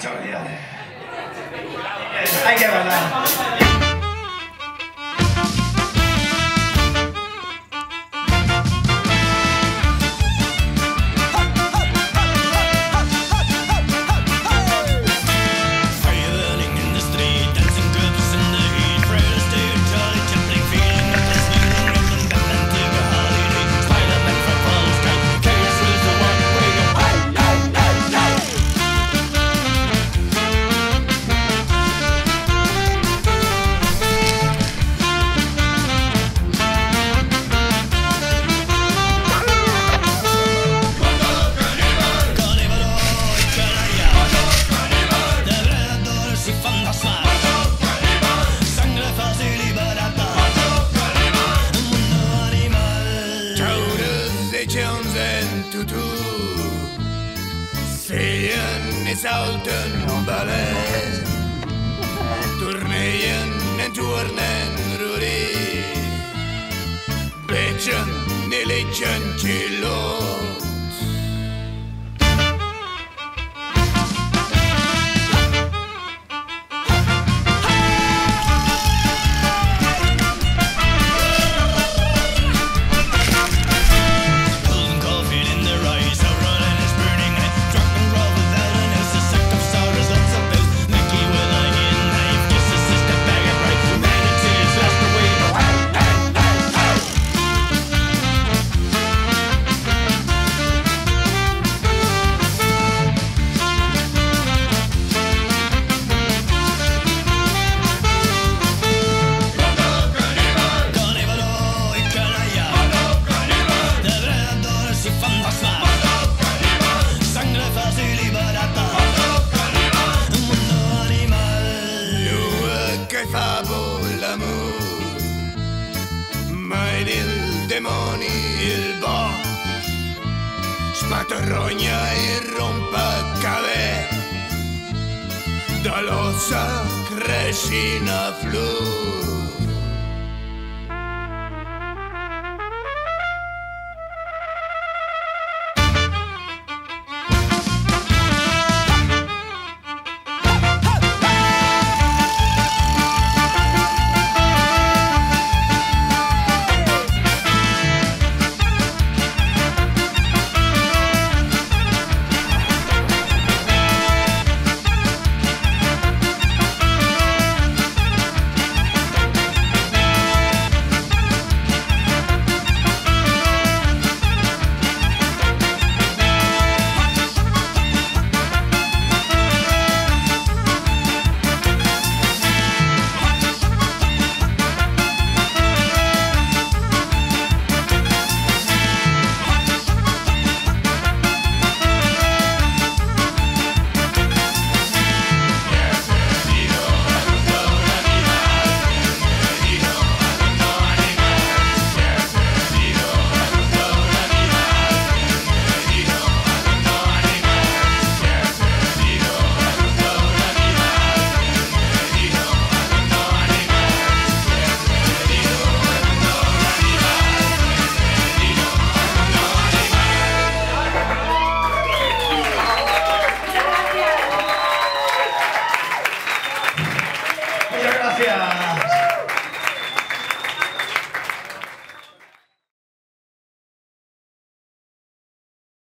I Hay it. ganar. Feeën is houten ballet. Toerneeën in toernen roerie. Beetje, een liedje, kilo. il demoni il bo spaterrogna e rompa cave dall'ossa crescina flu.